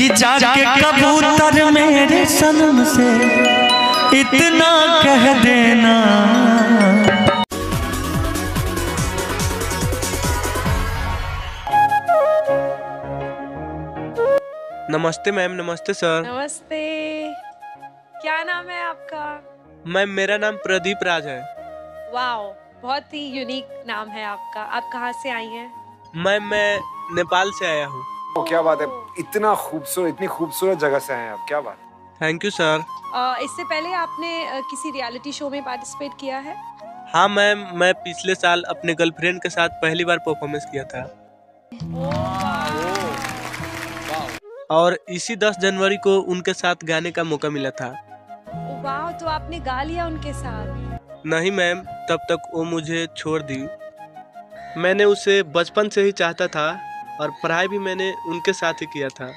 कि जाके कबूतर मेरे सनम से इतना कह देना। नमस्ते मैम नमस्ते सर। नमस्ते। क्या नाम है आपका? मैम मेरा नाम प्रदीप राज है। वाओ बहुत ही यूनिक नाम है आपका। आप कहाँ से आई हैं? मैम मैं नेपाल से आया हूँ। ओ, क्या बात है। इतना खूबसूरत इतनी खूबसूरत जगह से हैं आप। क्या बात। थैंक यू सर इससे पहले आपने किसी रियलिटी शो में पार्टिसिपेट किया है? हाँ मैम मैं पिछले साल अपने गर्लफ्रेंड के साथ पहली बार परफॉर्मेंस किया था। और इसी 10 जनवरी को उनके साथ गाने का मौका मिला था। वाह तो आपने गा लिया उनके साथ? नहीं मैम तब तक वो मुझे छोड़ दी। मैंने उसे बचपन से ही चाहता था और पढ़ाई भी मैंने उनके साथ ही किया था।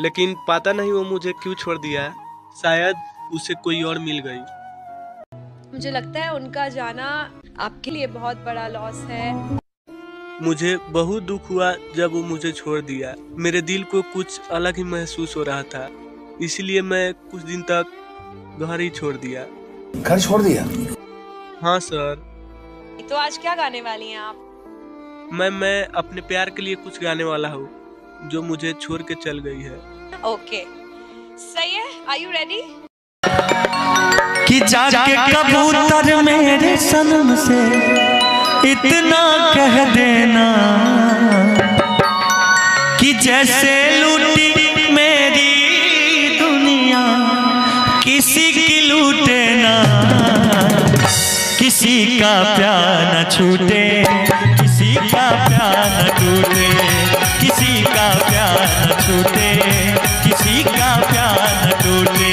लेकिन पता नहीं वो मुझे क्यों छोड़ दिया शायद उसे कोई और मिल गई। मुझे लगता है उनका जाना आपके लिए बहुत बड़ा लॉस है। मुझे बहुत दुख हुआ जब वो मुझे छोड़ दिया। मेरे दिल को कुछ अलग ही महसूस हो रहा था। इसलिए मैं कुछ दिन तक घर ही छोड़ दिया। घर छोड़ दिया? हाँ सर। तो आज क्या गाने वाली हैं आप? मैं मैं अपने प्यार के लिए कुछ गाने वाला हूँ जो मुझे छोड़ के चल गई है। ओके सही है आर यू रेडी कि जाके कबूतर मेरे सनम से इतना कह देना। कि जैसे लूटी मेरी दुनिया किसी की लूटे ना किसी का प्यार न छूटे। न टूटे, किसी का प्यार छूटे किसी का प्यार टूटे।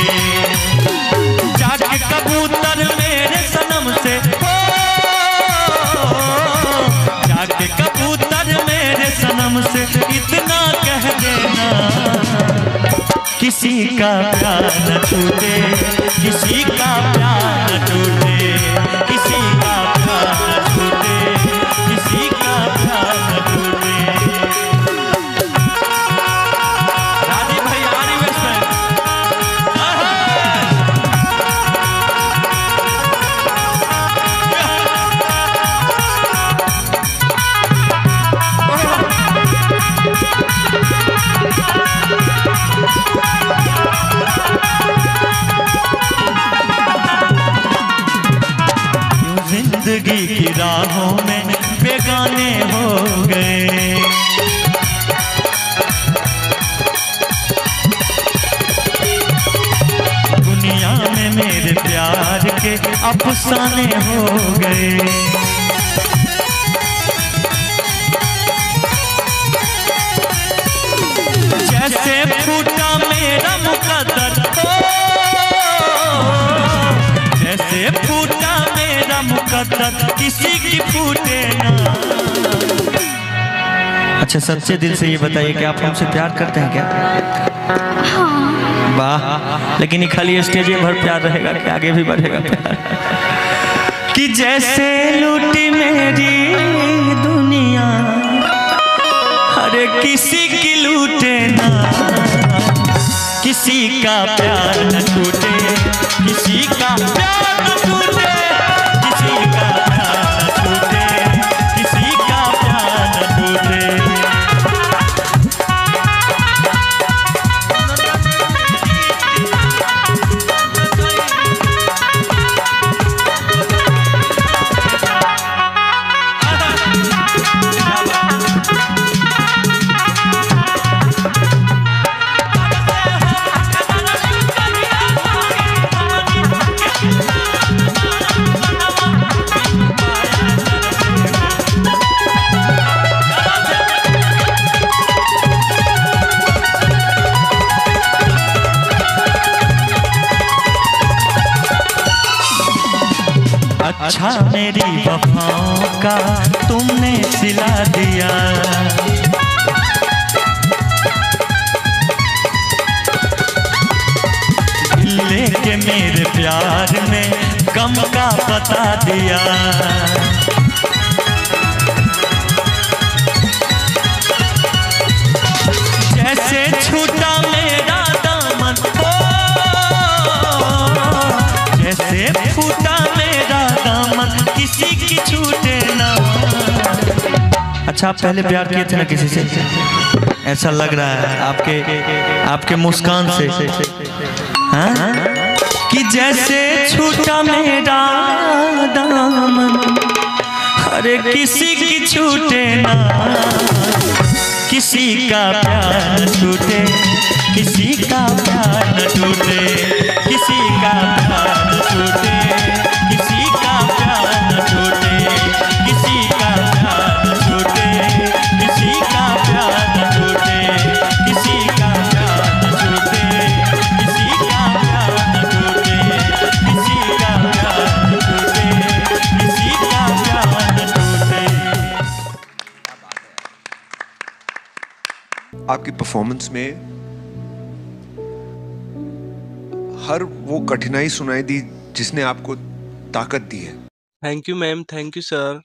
जाके कबूतर मेरे सनम से हो जाके कबूतर मेरे सनम से, इतना कह देना। किसी का प्यार न छूटे किसी का प्यार टूटे। अफसाने हो गए। जैसे फूटा मेरा मुकद्दर हो जैसे फूटा मेरा मुकद्दर किसी की फूटे ना। अच्छा सच्चे दिल से ये बताइए कि आप हमसे प्यार करते हैं क्या? वाह। लेकिन ये खाली स्टेज में भर प्यार रहेगा कि आगे भी बढ़ेगा प्यार। कि जैसे लूटी मेरी दुनिया अरे किसी की लूटे ना। किसी का प्यार न टूटे, किसी का प्यार न टूटे अच्छा मेरी वफाओं का तुमने सिला दिया। लेके मेरे प्यार ने कम का पता दिया। जैसे छूटा मेरा दामन, ओ, जैसे फूटा मेरा दामन किसी की छूटे ना। अच्छा आप पहले प्यार किए थे ना किसी से? ऐसा लग रहा है आपके आपके मुस्कान से। हाँ? कि जैसे छूटा मेरा दामन अरे किसी की छूटे ना। किसी का प्यार छू आपकी परफॉर्मेंस में हर वो कठिनाई सुनाई दी जिसने आपको ताकत दी है। Thank you ma'am thank you sir